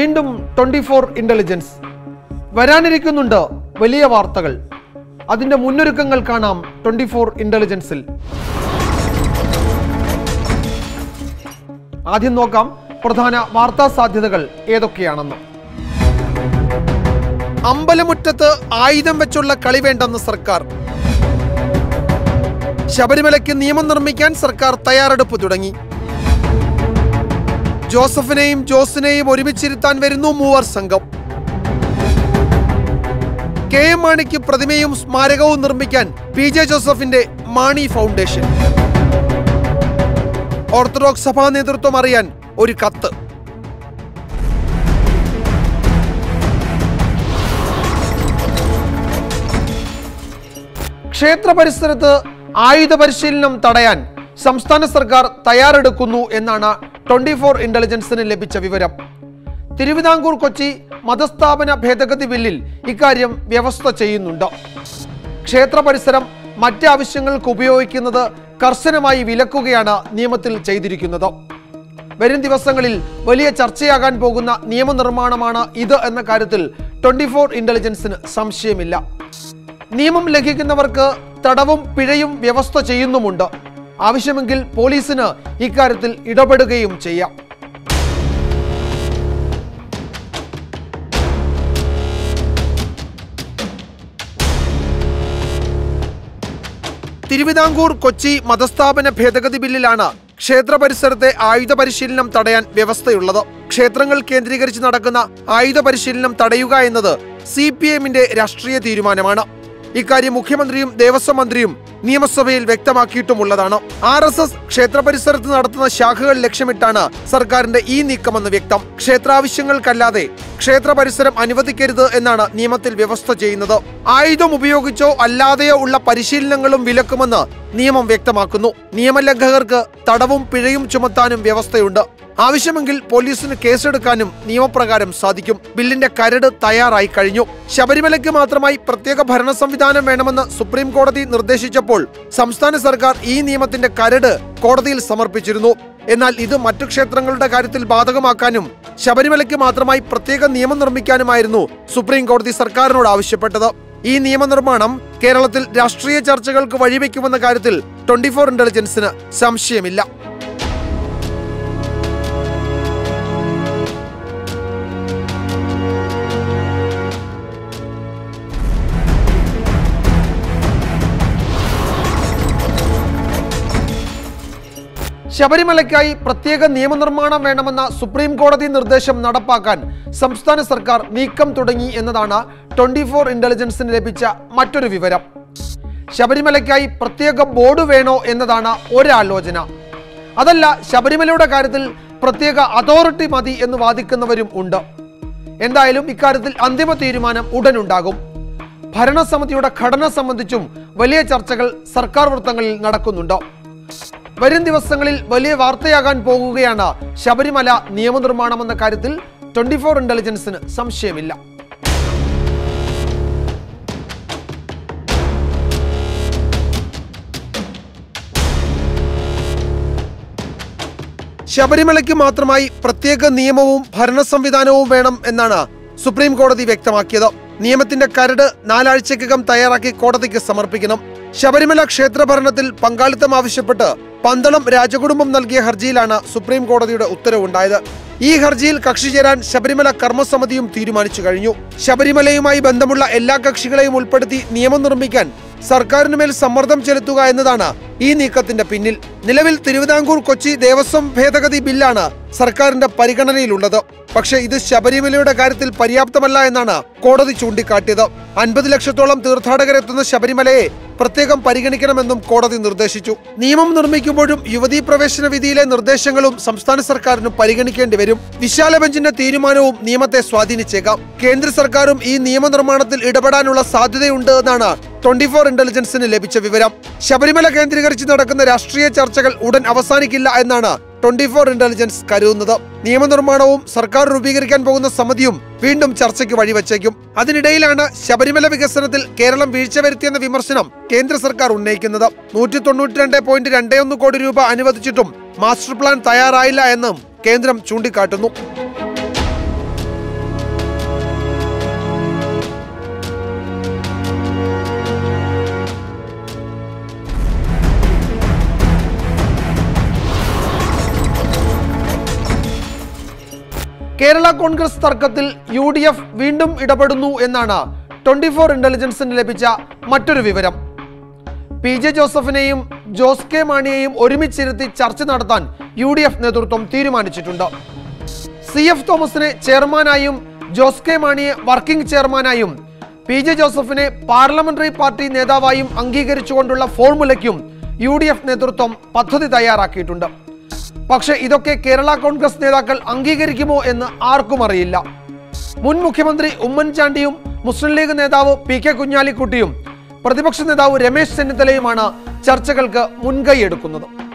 വീണ്ടും twenty four intelligence. വരാനിരിക്കുന്നുണ്ട് വലിയ വാർത്തകൾ. അതിന്റെ മുന്നൊരുക്കങ്ങൾ കാണാം ട്വന്റി ഫോർ ഇന്റലിജൻസിൽ. ആദ്യം നോക്കാം പ്രധാന വാർത്താ സാധ്യതകൾ ഏതൊക്കെയാണെന്ന്. അമ്പലമുറ്റത്ത് ആയുധം വെച്ചുള്ള കളി വേണ്ടെന്ന് സർക്കാർ. ശബരിമലയ്ക്ക് നിയമം നിർമ്മിക്കാൻ സർക്കാർ തയ്യാറെടുപ്പ് തുടങ്ങി. ജോസഫിനെയും ജോസിനെയും ഒരുമിച്ചിരുത്താൻ വരുന്നു മൂവർ സംഘം. കെ എം മാണിക്ക് പ്രതിമയും സ്മാരകവും നിർമ്മിക്കാൻ പി ജെ ജോസഫിന്റെ മാണി ഫൗണ്ടേഷൻ. ഓർത്തഡോക്സ് സഭാ നേതൃത്വം അറിയാൻ ഒരു കത്ത്. ക്ഷേത്ര പരിസരത്ത് ആയുധ പരിശീലനം തടയാൻ സംസ്ഥാന സർക്കാർ തയ്യാറെടുക്കുന്നു എന്നാണ് ട്വന്റി ഫോർ ഇന്റലിജൻസിന് ലഭിച്ച വിവരം. തിരുവിതാംകൂർ കൊച്ചി മതസ്ഥാപന ഭേദഗതി ബില്ലിൽ ഇക്കാര്യം വ്യവസ്ഥ ചെയ്യുന്നുണ്ട്. ക്ഷേത്ര പരിസരം മറ്റ് ആവശ്യങ്ങൾക്ക് ഉപയോഗിക്കുന്നത് കർശനമായി വിലക്കുകയാണ് നിയമത്തിൽ ചെയ്തിരിക്കുന്നത്. വരും ദിവസങ്ങളിൽ വലിയ ചർച്ചയാകാൻ പോകുന്ന നിയമനിർമ്മാണമാണ് ഇത് എന്ന കാര്യത്തിൽ ട്വന്റി ഫോർ ഇന്റലിജൻസിന് സംശയമില്ല. നിയമം ലംഘിക്കുന്നവർക്ക് തടവും പിഴയും വ്യവസ്ഥ ചെയ്യുന്നുമുണ്ട്. ആവശ്യമെങ്കിൽ പോലീസിന് ഇക്കാര്യത്തിൽ ഇടപെടുകയും ചെയ്യാം. തിരുവിതാംകൂർ കൊച്ചി മതസ്ഥാപന ഭേദഗതി ബില്ലിലാണ് ക്ഷേത്ര പരിസരത്തെ ആയുധ പരിശീലനം തടയാൻ വ്യവസ്ഥയുള്ളത്. ക്ഷേത്രങ്ങൾ കേന്ദ്രീകരിച്ച് നടക്കുന്ന ആയുധ പരിശീലനം തടയുക എന്നത് സി പി എമ്മിന്റെ രാഷ്ട്രീയ തീരുമാനമാണ്. ഇക്കാര്യം മുഖ്യമന്ത്രിയും ദേവസ്വം മന്ത്രിയും നിയമസഭയിൽ വ്യക്തമാക്കിയിട്ടുമുള്ളതാണ്. ആർ എസ് എസ് ക്ഷേത്ര പരിസരത്ത് നടത്തുന്ന ശാഖകൾ ലക്ഷ്യമിട്ടാണ് സർക്കാരിന്റെ ഈ നീക്കമെന്ന് വ്യക്തം. ക്ഷേത്രാവശ്യങ്ങൾക്കല്ലാതെ ക്ഷേത്ര പരിസരം അനുവദിക്കരുത് എന്നാണ് നിയമത്തിൽ വ്യവസ്ഥ ചെയ്യുന്നത്. ആയുധം ഉപയോഗിച്ചോ അല്ലാതെയോ ഉള്ള പരിശീലനങ്ങളും വിലക്കുമെന്ന് നിയമം വ്യക്തമാക്കുന്നു. നിയമലംഘകർക്ക് തടവും പിഴയും ചുമത്താനും വ്യവസ്ഥയുണ്ട്. ആവശ്യമെങ്കിൽ പോലീസിന് കേസെടുക്കാനും നിയമപ്രകാരം സാധിക്കും. ബില്ലിന്റെ കരട് തയ്യാറായി കഴിഞ്ഞു. ശബരിമലയ്ക്ക് മാത്രമായി പ്രത്യേക ഭരണ സംവിധാനം വേണമെന്ന് സുപ്രീം കോടതി നിർദ്ദേശിച്ചപ്പോൾ സംസ്ഥാന സർക്കാർ ഈ നിയമത്തിന്റെ കരട് കോടതിയിൽ സമർപ്പിച്ചിരുന്നു. എന്നാൽ ഇത് മറ്റു ക്ഷേത്രങ്ങളുടെ കാര്യത്തിൽ ബാധകമാക്കാനും ശബരിമലയ്ക്ക് മാത്രമായി പ്രത്യേക നിയമം നിർമ്മിക്കാനുമായിരുന്നു സുപ്രീം കോടതി സർക്കാരിനോട് ആവശ്യപ്പെട്ടത്. ഈ നിയമനിർമ്മാണം കേരളത്തിൽ രാഷ്ട്രീയ ചർച്ചകൾക്ക് വഴിവെക്കുമെന്ന കാര്യത്തിൽ ട്വന്റി ഫോർ ഇന്റലിജൻസിന് സംശയമില്ല. ശബരിമലയ്ക്കായി പ്രത്യേക നിയമനിർമ്മാണം വേണമെന്ന സുപ്രീം കോടതി നിർദ്ദേശം നടപ്പാക്കാൻ സംസ്ഥാന സർക്കാർ നീക്കം തുടങ്ങി എന്നതാണ് ട്വന്റി ഫോർ ഇന്റലിജൻസിന് ലഭിച്ച മറ്റൊരു വിവരം. ശബരിമലയ്ക്കായി പ്രത്യേക ബോർഡ് വേണോ എന്നതാണ് ഒരാലോചന. അതല്ല ശബരിമലയുടെ കാര്യത്തിൽ പ്രത്യേക അതോറിറ്റി മതി എന്ന് വാദിക്കുന്നവരും ഉണ്ട്. എന്തായാലും ഇക്കാര്യത്തിൽ അന്തിമ തീരുമാനം ഉടനുണ്ടാകും. ഭരണസമിതിയുടെ ഘടന സംബന്ധിച്ചും വലിയ ചർച്ചകൾ സർക്കാർ വൃത്തങ്ങളിൽ നടക്കുന്നുണ്ട്. വരും ദിവസങ്ങളിൽ വലിയ വാർത്തയാകാൻ പോകുകയാണ് ശബരിമല നിയമനിർമ്മാണം എന്ന കാര്യത്തിൽ ട്വന്റി ഫോർ ഇന്റലിജൻസിന് സംശയമില്ല. ശബരിമലയ്ക്ക് മാത്രമായി പ്രത്യേക നിയമവും ഭരണ സംവിധാനവും വേണം എന്നാണ് സുപ്രീം കോടതി വ്യക്തമാക്കിയത്. നിയമത്തിന്റെ കരട് നാലാഴ്ചക്കകം തയ്യാറാക്കി കോടതിക്ക് സമർപ്പിക്കണം. ശബരിമല ക്ഷേത്രഭരണത്തിൽ പങ്കാളിത്തം ആവശ്യപ്പെട്ട് പന്തളം രാജകുടുംബം നൽകിയ ഹർജിയിലാണ് സുപ്രീം കോടതിയുടെ ഉത്തരവുണ്ടായത്. ഈ ഹർജിയിൽ കക്ഷി ചേരാൻ ശബരിമല കർമ്മസമിതിയും തീരുമാനിച്ചു കഴിഞ്ഞു. ശബരിമലയുമായി ബന്ധമുള്ള എല്ലാ കക്ഷികളെയും ഉൾപ്പെടുത്തി നിയമം നിർമ്മിക്കാൻ സർക്കാരിന് മേൽ സമ്മർദ്ദം ചെലുത്തുക എന്നതാണ് ഈ നീക്കത്തിന്റെ പിന്നിൽ. നിലവിൽ തിരുവിതാംകൂർ കൊച്ചി ദേവസ്വം ഭേദഗതി ബില്ലാണ് സർക്കാരിന്റെ പരിഗണനയിലുള്ളത്. പക്ഷേ ഇത് ശബരിമലയുടെ കാര്യത്തിൽ പര്യാപ്തമല്ല എന്നാണ് കോടതി ചൂണ്ടിക്കാട്ടിയത്. അൻപത് ലക്ഷത്തോളം തീർത്ഥാടകരെത്തുന്ന ശബരിമലയെ പ്രത്യേകം പരിഗണിക്കണമെന്നും കോടതി നിർദ്ദേശിച്ചു. നിയമം നിർമ്മിക്കുമ്പോഴും യുവതീ പ്രവേശന വിധിയിലെ നിർദ്ദേശങ്ങളും സംസ്ഥാന സർക്കാരിനും പരിഗണിക്കേണ്ടി വരും. വിശാല ബെഞ്ചിന്റെ തീരുമാനവും നിയമത്തെ സ്വാധീനിച്ചേക്കാം. കേന്ദ്ര സർക്കാരും ഈ നിയമനിർമ്മാണത്തിൽ ഇടപെടാനുള്ള സാധ്യതയുണ്ട് എന്നാണ് ട്വന്റി ഫോർ ഇന്റലിജൻസിന് ലഭിച്ച വിവരം. ശബരിമല കേന്ദ്രീകരിച്ച് നടക്കുന്ന രാഷ്ട്രീയ ചർച്ചകൾ ഉടൻ അവസാനിക്കില്ല എന്നാണ് ട്വന്റി ഫോർ ഇന്റലിജൻസ് കരുതുന്നത്. നിയമനിർമ്മാണവും സർക്കാർ രൂപീകരിക്കാൻ പോകുന്ന സമിതിയും വീണ്ടും ചർച്ചയ്ക്ക് വഴിവെച്ചേക്കും. അതിനിടയിലാണ് ശബരിമല വികസനത്തിൽ കേരളം വീഴ്ച വരുത്തിയെന്ന വിമർശനം കേന്ദ്ര സർക്കാർ ഉന്നയിക്കുന്നത്. നൂറ്റി തൊണ്ണൂറ്റി രണ്ട് പോയിന്റ് രണ്ടേ ഒന്ന് കോടി രൂപ അനുവദിച്ചിട്ടും മാസ്റ്റർ പ്ലാൻ തയ്യാറായില്ല എന്നും കേന്ദ്രം ചൂണ്ടിക്കാട്ടുന്നു. കേരള കോൺഗ്രസ് തർക്കത്തിൽ യു ഡി എഫ് വീണ്ടും ഇടപെടുന്നു എന്നാണ് ട്വന്റി ഫോർ ഇന്റലിജൻസിന് ലഭിച്ച മറ്റൊരു വിവരം. പി ജെ ജോസഫിനെയും ജോസ് കെ മാണിയെയും ഒരുമിച്ചിരുത്തി ചർച്ച നടത്താൻ യു ഡി എഫ് നേതൃത്വം തീരുമാനിച്ചിട്ടുണ്ട്. സി എഫ് തോമസിനെ ചെയർമാനായും ജോസ് കെ മാണിയെ വർക്കിംഗ് ചെയർമാനായും പി ജെ ജോസഫിനെ പാർലമെന്ററി പാർട്ടി നേതാവായും അംഗീകരിച്ചുകൊണ്ടുള്ള ഫോർമുലയ്ക്കും യു ഡി എഫ് നേതൃത്വം പദ്ധതി തയ്യാറാക്കിയിട്ടുണ്ട്. പക്ഷേ ഇതൊക്കെ കേരള കോൺഗ്രസ് നേതാക്കൾ അംഗീകരിക്കുമോ എന്ന് ആർക്കും അറിയില്ല. മുൻ മുഖ്യമന്ത്രി ഉമ്മൻചാണ്ടിയും മുസ്ലിം ലീഗ് നേതാവ് പി കെ കുഞ്ഞാലിക്കുട്ടിയും പ്രതിപക്ഷ നേതാവ് രമേശ് ചെന്നിത്തലയുമാണ് ചർച്ചകൾക്ക് മുൻകൈയെടുക്കുന്നത്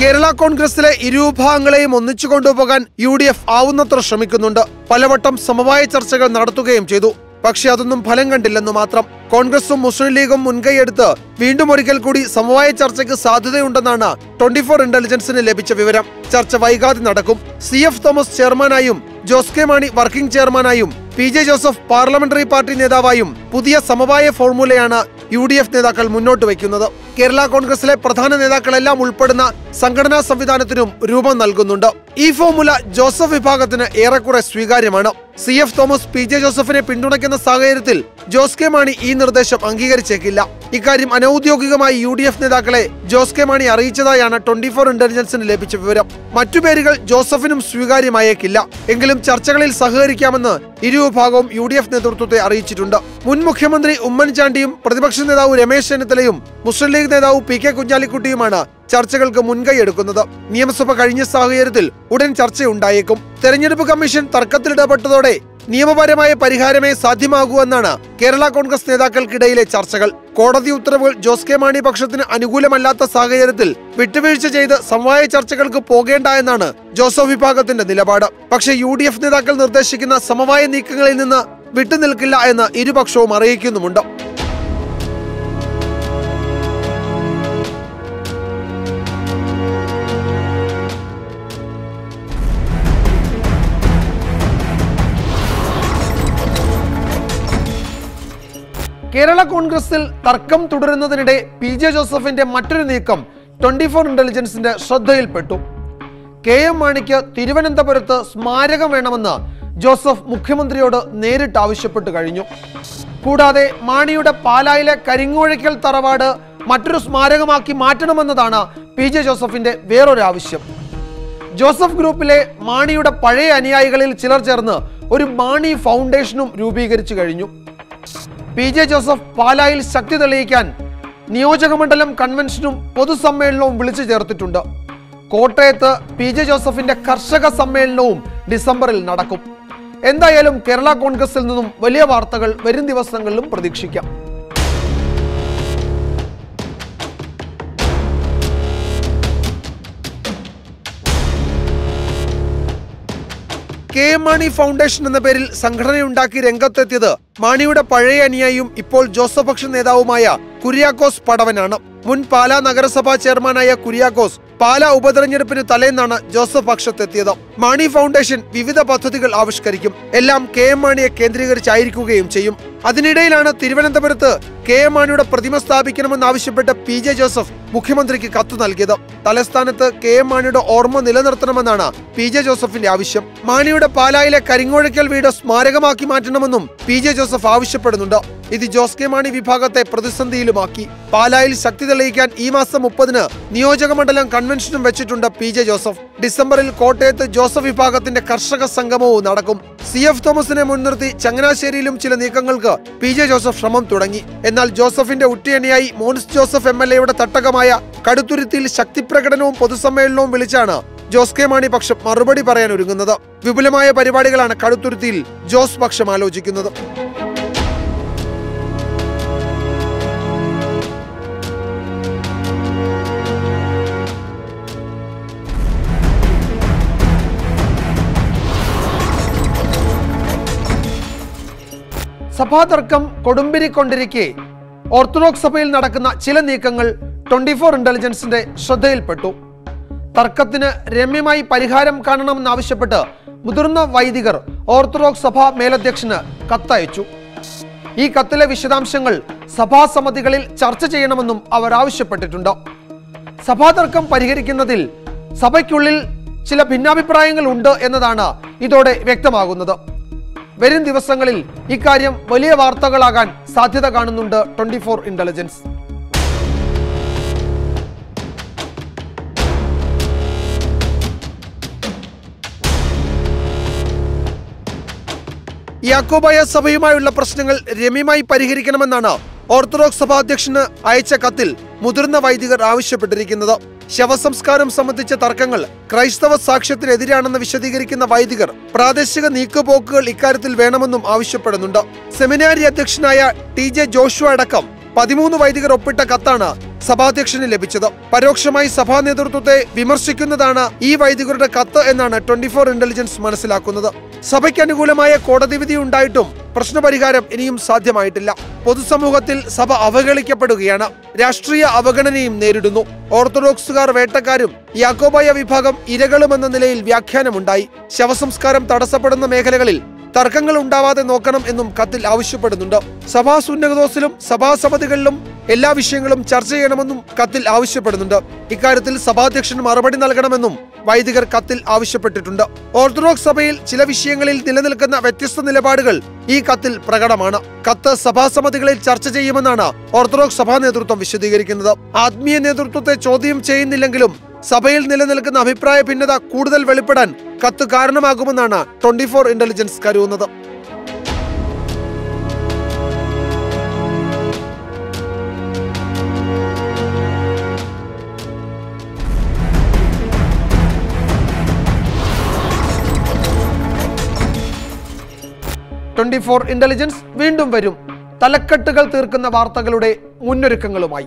കേരള കോൺഗ്രസിലെ ഇരുവിഭാഗങ്ങളെയും ഒന്നിച്ചു കൊണ്ടുപോകാൻ യു ഡി എഫ് ആവുന്നത്ര ശ്രമിക്കുന്നുണ്ട്. പലവട്ടം സമവായ ചർച്ചകൾ നടത്തുകയും ചെയ്തു. പക്ഷെ അതൊന്നും ഫലം കണ്ടില്ലെന്ന് മാത്രം. കോൺഗ്രസും മുസ്ലിം ലീഗും മുൻകൈയെടുത്ത് വീണ്ടും ഒരിക്കൽ കൂടി സമവായ ചർച്ചയ്ക്ക് സാധ്യതയുണ്ടെന്നാണ് ട്വന്റി ഫോർ ഇന്റലിജൻസിന് ലഭിച്ച വിവരം. ചർച്ച വൈകാതെ നടക്കും. സി എഫ് തോമസ് ചെയർമാനായും Jose K Mani working ചെയർമാനായും P J Joseph parliamentary party നേതാവായും പുതിയ സമവായ ഫോർമുലയാണ് യു ഡി എഫ് നേതാക്കൾ മുന്നോട്ട് വയ്ക്കുന്നത്. കേരള കോൺഗ്രസിലെ പ്രധാന നേതാക്കളെല്ലാം ഉൾപ്പെടുന്ന സംഘടനാ സംവിധാനത്തിനും രൂപം നൽകുന്നുണ്ട്. ഈ ഫോർമുല ജോസഫ് വിഭാഗത്തിന് ഏറെക്കുറെ സ്വീകാര്യമാണ്. C F Thomas P J ജോസഫിനെ പിന്തുണയ്ക്കുന്ന സാഹചര്യത്തിൽ ജോസ് കെ മാണി ഈ നിർദ്ദേശം അംഗീകരിച്ചേക്കില്ല. ഇക്കാര്യം അനൌദ്യോഗികമായി യു ഡി എഫ് നേതാക്കളെ ജോസ് കെ മാണി അറിയിച്ചതായാണ് ട്വന്റി ഫോർ ഇന്റലിജൻസിന് ലഭിച്ച വിവരം. മറ്റു പേരുകൾ ജോസഫിനും സ്വീകാര്യമായേക്കില്ല. എങ്കിലും ചർച്ചകളിൽ സഹകരിക്കാമെന്ന് ഇരുവിഭാഗവും യു ഡി എഫ് നേതൃത്വത്തെ അറിയിച്ചിട്ടുണ്ട്. മുൻ മുഖ്യമന്ത്രി ഉമ്മൻചാണ്ടിയും പ്രതിപക്ഷ നേതാവ് രമേശ് ചെന്നിത്തലയും മുസ്ലിം ലീഗ് നേതാവ് പി കെ കുഞ്ഞാലിക്കുട്ടിയുമാണ് ചർച്ചകൾക്ക് മുൻകൈ എടുക്കുന്നത്. നിയമസഭ കഴിഞ്ഞ സാഹചര്യത്തിൽ ഉടൻ ചർച്ചയുണ്ടായേക്കും. തെരഞ്ഞെടുപ്പ് കമ്മീഷൻ തർക്കത്തിലിടപെട്ടതോടെ നിയമപരമായ പരിഹാരമേ സാധ്യമാകൂ എന്നാണ് കേരള കോൺഗ്രസ് നേതാക്കൾക്കിടയിലെ ചർച്ചകൾ. കോടതി ഉത്തരവുകൾ ജോസ് കെ മാണി പക്ഷത്തിന് അനുകൂലമല്ലാത്ത സാഹചര്യത്തിൽ വിട്ടുവീഴ്ച ചെയ്ത് സമവായ ചർച്ചകൾക്ക് പോകേണ്ട എന്നാണ് ജോസഫ് വിഭാഗത്തിന്റെ നിലപാട്. പക്ഷേ യു ഡി എഫ് നേതാക്കൾ നിർദ്ദേശിക്കുന്ന സമവായ നീക്കങ്ങളിൽ നിന്ന് വിട്ടുനിൽക്കില്ല എന്ന് ഇരുപക്ഷവും അറിയിക്കുന്നുമുണ്ട്. കേരള കോൺഗ്രസിൽ തർക്കം തുടരുന്നതിനിടെ പി ജെ ജോസഫിന്റെ മറ്റൊരു നീക്കം ട്വന്റി ഫോർ ഇന്റലിജൻസിന്റെ ശ്രദ്ധയിൽപ്പെട്ടു. കെ എം മാണിക്ക് തിരുവനന്തപുരത്ത് സ്മാരകം വേണമെന്ന് ജോസഫ് മുഖ്യമന്ത്രിയോട് നേരിട്ട് ആവശ്യപ്പെട്ടു കഴിഞ്ഞു. കൂടാതെ മാണിയുടെ പാലായിലെ കരിങ്ങോഴയ്ക്കൽ തറവാട് മറ്റൊരു സ്മാരകമാക്കി മാറ്റണമെന്നതാണ് പി ജെ ജോസഫിന്റെ വേറൊരു ആവശ്യം. ജോസഫ് ഗ്രൂപ്പിലെ മാണിയുടെ പഴയ അനുയായികളിൽ ചിലർ ചേർന്ന് ഒരു മാണി ഫൗണ്ടേഷനും രൂപീകരിച്ചു കഴിഞ്ഞു. പി ജെ ജോസഫ് പാലായിൽ ശക്തി തെളിയിക്കാൻ നിയോജക മണ്ഡലം കൺവെൻഷനും പൊതുസമ്മേളനവും വിളിച്ചു ചേർത്തിട്ടുണ്ട്. കോട്ടയത്ത് പി ജെ ജോസഫിന്റെ കർഷക സമ്മേളനവും ഡിസംബറിൽ നടക്കും. എന്തായാലും കേരള കോൺഗ്രസിൽ നിന്നും വലിയ വാർത്തകൾ വരും ദിവസങ്ങളിലും പ്രതീക്ഷിക്കാം. കെ മാണി ഫൗണ്ടേഷൻ എന്ന പേരിൽ സംഘടനയുണ്ടാക്കി രംഗത്തെത്തിയത് മാണിയുടെ പഴയ അനുയായിയും ഇപ്പോൾ ജോസഫ് പക്ഷ നേതാവുമായ കുര്യാക്കോസ് പടവനാണ്. മുൻ പാലാ നഗരസഭാ ചെയർമാനായ കുര്യാക്കോസ് പാലാ ഉപതെരഞ്ഞെടുപ്പിന് തലേന്നാണ് ജോസഫ് പക്ഷത്തെത്തിയത്. മാണി ഫൗണ്ടേഷൻ വിവിധ പദ്ധതികൾ ആവിഷ്കരിക്കും. എല്ലാം കെ എം മാണിയെ കേന്ദ്രീകരിച്ചായിരിക്കുകയും ചെയ്യും. അതിനിടയിലാണ് തിരുവനന്തപുരത്ത് കെ എം മാണിയുടെ പ്രതിമ സ്ഥാപിക്കണമെന്നാവശ്യപ്പെട്ട് പി ജെ ജോസഫ് മുഖ്യമന്ത്രിക്ക് കത്ത് നൽകിയത്. തലസ്ഥാനത്ത് കെ എം മാണിയുടെ ഓർമ്മ നിലനിർത്തണമെന്നാണ് പി ജെ ജോസഫിന്റെ ആവശ്യം. മാണിയുടെ പാലായിലെ കരിങ്ങോഴയ്ക്കൽ വീട് സ്മാരകമാക്കി മാറ്റണമെന്നും പി ജെ ജോസഫ് ആവശ്യപ്പെടുന്നുണ്ട്. ഇത് ജോസ് കെ മാണി വിഭാഗത്തെ പ്രതിസന്ധിയിലുമാക്കി. പാലായിൽ ശക്തി തെളിയിക്കാൻ ഈ മാസം മുപ്പതിന് നിയോജക മണ്ഡലം കൺവെൻഷനും വെച്ചിട്ടുണ്ട് പി ജെ ജോസഫ്. ഡിസംബറിൽ കോട്ടയത്ത് ജോസഫ് വിഭാഗത്തിന്റെ കർഷക സംഗമവും നടക്കും. സി എഫ് തോമസിനെ മുൻനിർത്തി ചങ്ങനാശ്ശേരിയിലും ചില നീക്കങ്ങൾക്ക് പി ജെ ജോസഫ് ശ്രമം തുടങ്ങി. എന്നാൽ ജോസഫിന്റെ ഉറ്റയണിയായി മോൻസ് ജോസഫ് എം എൽ എയുടെ തട്ടകമായ കടുത്തുരുത്തിയിൽ ശക്തിപ്രകടനവും പൊതുസമ്മേളനവും വിളിച്ചാണ് ജോസ് കെ മാണി പക്ഷം മറുപടി പറയാൻ ഒരുങ്ങുന്നത് വിപുലമായ പരിപാടികളാണ് കടുത്തുരുത്തിയിൽ ജോസ് പക്ഷം ആലോചിക്കുന്നത്. സഭാതർക്കം കൊടുമ്പിരിക്കൊണ്ടിരിക്കെ. ഓർത്തഡോക്സ് സഭയിൽ നടക്കുന്ന ചില നീക്കങ്ങൾ ട്വന്റി ഫോർ ഇന്റലിജൻസിന്റെ ശ്രദ്ധയിൽപ്പെട്ടു. തർക്കത്തിന് രമ്യമായി പരിഹാരം കാണണമെന്നാവശ്യപ്പെട്ട് മുതിർന്ന വൈദികർ ഓർത്തഡോക്സ് സഭാ മേലധ്യക്ഷന് കത്തയച്ചു. ഈ കത്തിലെ വിശദാംശങ്ങൾ സഭാസമിതികളിൽ ചർച്ച ചെയ്യണമെന്നും അവർ ആവശ്യപ്പെട്ടിട്ടുണ്ട്. സഭാതർക്കം പരിഹരിക്കുന്നതിൽ സഭയ്ക്കുള്ളിൽ ചില ഭിന്നാഭിപ്രായങ്ങൾ ഉണ്ട് എന്നതാണ് ഇതോടെ വ്യക്തമാകുന്നത്. വരും ദിവസങ്ങളിൽ ഇക്കാര്യം വലിയ വാർത്തകളാകാൻ സാധ്യത കാണുന്നുണ്ട് ട്വന്റി ഫോർ ഇന്റലിജൻസ്. യാക്കോബായ സഭയുമായുള്ള പ്രശ്നങ്ങൾ രമ്യമായി പരിഹരിക്കണമെന്നാണ് ഓർത്തഡോക്സ് സഭാധ്യക്ഷന് അയച്ച കത്തിൽ മുതിർന്ന വൈദികർ ആവശ്യപ്പെട്ടിരിക്കുന്നത്. ശവസംസ്കാരം സംബന്ധിച്ച തർക്കങ്ങൾ ക്രൈസ്തവ സാക്ഷ്യത്തിനെതിരാണെന്ന് വിശദീകരിക്കുന്ന വൈദികർ പ്രാദേശിക നീക്കുപോക്കുകൾ ഇക്കാര്യത്തിൽ വേണമെന്നും ആവശ്യപ്പെടുന്നുണ്ട്. സെമിനാരി അധ്യക്ഷനായ ടി ജെ ജോഷു അടക്കം പതിമൂന്ന് വൈദികർ ഒപ്പിട്ട കത്താണ് സഭാധ്യക്ഷന് ലഭിച്ചത്. പരോക്ഷമായി സഭാ നേതൃത്വത്തെ വിമർശിക്കുന്നതാണ് ഈ വൈദികരുടെ കത്ത് എന്നാണ് ട്വന്റി ഇന്റലിജൻസ് മനസ്സിലാക്കുന്നത്. സഭയ്ക്ക് അനുകൂലമായ കോടതി വിധി ഉണ്ടായിട്ടും പ്രശ്നപരിഹാരം ഇനിയും സാധ്യമായിട്ടില്ല. പൊതുസമൂഹത്തിൽ സഭ അവഹേളിക്കപ്പെടുകയാണ് രാഷ്ട്രീയ അവഗണനയും നേരിടുന്നു. ഓർത്തഡോക്സുകാർ വേട്ടക്കാരും യാക്കോബായ വിഭാഗം ഇരകളുമെന്ന നിലയിൽ വ്യാഖ്യാനമുണ്ടായി. ശവസംസ്കാരം തടസ്സപ്പെടുന്ന മേഖലകളിൽ തർക്കങ്ങൾ ഉണ്ടാവാതെ നോക്കണം എന്നും കത്തിൽ ആവശ്യപ്പെടുന്നുണ്ട്. സഭാ സുന്നകദോസിലും സഭാസമിതികളിലും എല്ലാ വിഷയങ്ങളും ചർച്ച ചെയ്യണമെന്നും കത്തിൽ ആവശ്യപ്പെടുന്നുണ്ട്. ഇക്കാര്യത്തിൽ സഭാധ്യക്ഷൻ മറുപടി നൽകണമെന്നും വൈദികർ കത്തിൽ ആവശ്യപ്പെട്ടിട്ടുണ്ട്. ഓർത്തഡോക്സ് സഭയിൽ ചില വിഷയങ്ങളിൽ നിലനിൽക്കുന്ന വ്യത്യസ്ത നിലപാടുകൾ ഈ കത്തിൽ പ്രകടമാണ്. കത്ത് സഭാസമിതികളിൽ ചർച്ച ചെയ്യുമെന്നാണ് ഓർത്തഡോക്സ് സഭാ നേതൃത്വം വിശദീകരിക്കുന്നത്. ആത്മീയ നേതൃത്വത്തെ ചോദ്യം ചെയ്യുന്നില്ലെങ്കിലും സഭയിൽ നിലനിൽക്കുന്ന അഭിപ്രായ ഭിന്നത കൂടുതൽ വെളിപ്പെടാൻ കത്ത് കാരണമാകുമെന്നാണ് ട്വന്റി ഫോർ ഇന്റലിജൻസ് കരുതുന്നത്. ട്വന്റി ഫോർ ഇന്റലിജൻസ് വീണ്ടും വരും. തലക്കെട്ടുകൾ തീർക്കുന്ന വാർത്തകളുടെ മുന്നൊരുക്കങ്ങളുമായി.